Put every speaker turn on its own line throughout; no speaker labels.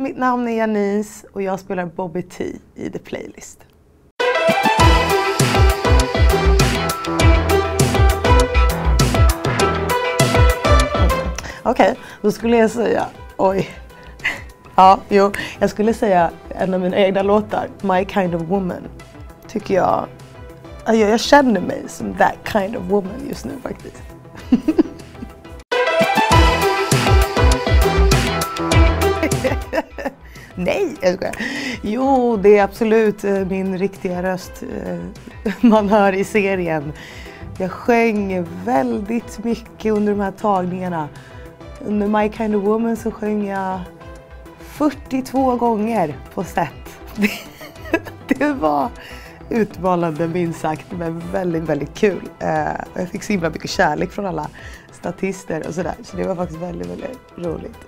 mitt namn är Janice och jag spelar Bobby T i The Playlist. Okej, okay, då skulle jag säga, oj. Ja, jo, jag skulle säga en av mina egna låtar, My kind of woman, tycker jag, jag, jag känner mig som that kind of woman just nu faktiskt. jag skojar. Jo, det är absolut eh, min riktiga röst eh, man hör i serien. Jag sjöng väldigt mycket under de här tagningarna. Under My kind of woman så sjöng jag 42 gånger på set. Det var utmanande minst sagt, men väldigt, väldigt kul. Eh, jag fick så himla mycket kärlek från alla statister och sådär, så det var faktiskt väldigt, väldigt roligt.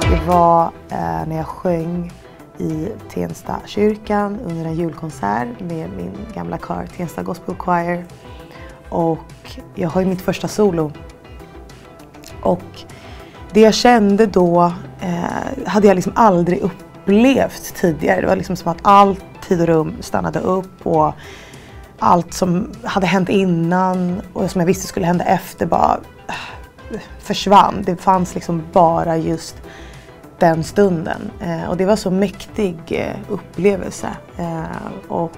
Det var eh, när jag sjöng i Tensta kyrkan under en julkonsert med min gamla kör Tensta Gospel Choir. Och jag har ju mitt första solo. Och det jag kände då eh, hade jag liksom aldrig upplevt tidigare. Det var liksom som att allt tid och rum stannade upp och allt som hade hänt innan och som jag visste skulle hända efter bara försvann. Det fanns liksom bara just den stunden. Eh, och det var så mäktig eh, upplevelse. Eh, och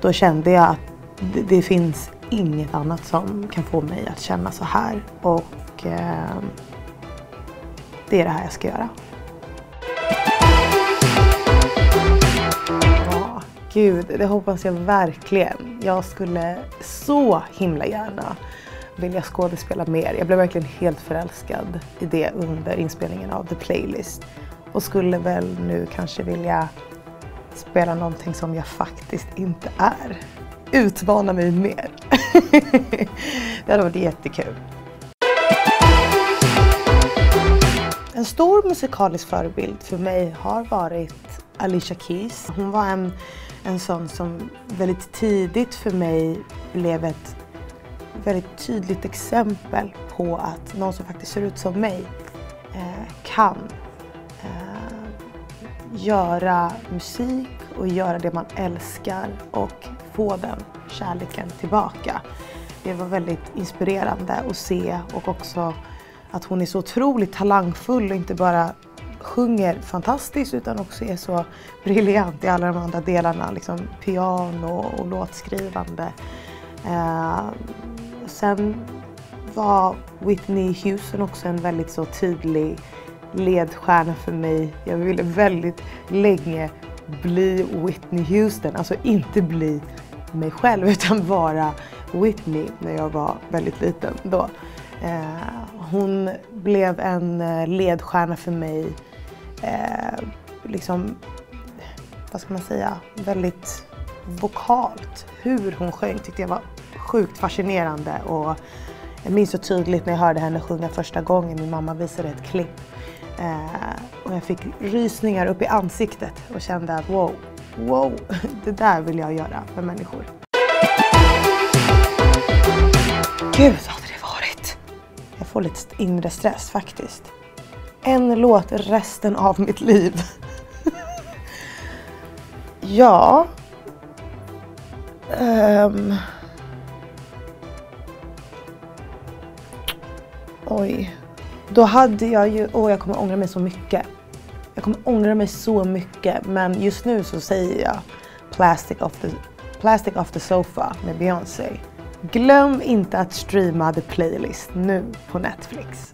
då kände jag att det, det, finns inget annat som kan få mig att känna så här. Och eh, det är det här jag ska göra. Ja, gud, det hoppas jag verkligen. Jag skulle så himla gärna vilja skådespela mer. Jag blev verkligen helt förälskad i det under inspelningen av The Playlist. Och skulle väl nu kanske vilja spela någonting som jag faktiskt inte är. Utmana mig mer. det hade varit jättekul. En stor musikalisk förebild för mig har varit Alicia Keys. Hon var en, en sån som väldigt tidigt för mig blev ett väldigt tydligt exempel på att någon som faktiskt ser ut som mig eh, kan eh, göra musik och göra det man älskar och få den kärleken tillbaka. Det var väldigt inspirerande att se och också att hon är så otroligt talangfull och inte bara sjunger fantastiskt utan också är så briljant i alla de andra delarna, liksom piano och låtskrivande. Eh, sen var Whitney Houston också en väldigt så tydlig ledstjärna för mig. Jag ville väldigt länge bli Whitney Houston, alltså inte bli mig själv utan vara Whitney när jag var väldigt liten då. Eh, hon blev en eh, ledstjärna för mig. Eh, liksom, vad ska man säga, väldigt vokalt. Hur hon sjöng tyckte jag var sjukt fascinerande och jag minns så tydligt när jag hörde henne sjunga första gången. Min mamma visade ett klipp eh, och jag fick rysningar upp i ansiktet och kände att wow, wow, det där vill jag göra med människor. Gud, vad hade det varit? Jag får lite inre stress faktiskt. En låt resten av mitt liv. ja. Um. Oj. Då hade jag ju, åh oh, jag kommer ångra mig så mycket. Jag kommer ångra mig så mycket men just nu så säger jag Plastic off the, Plastic off the Sofa med Beyoncé. Glöm inte att streama The Playlist nu på Netflix.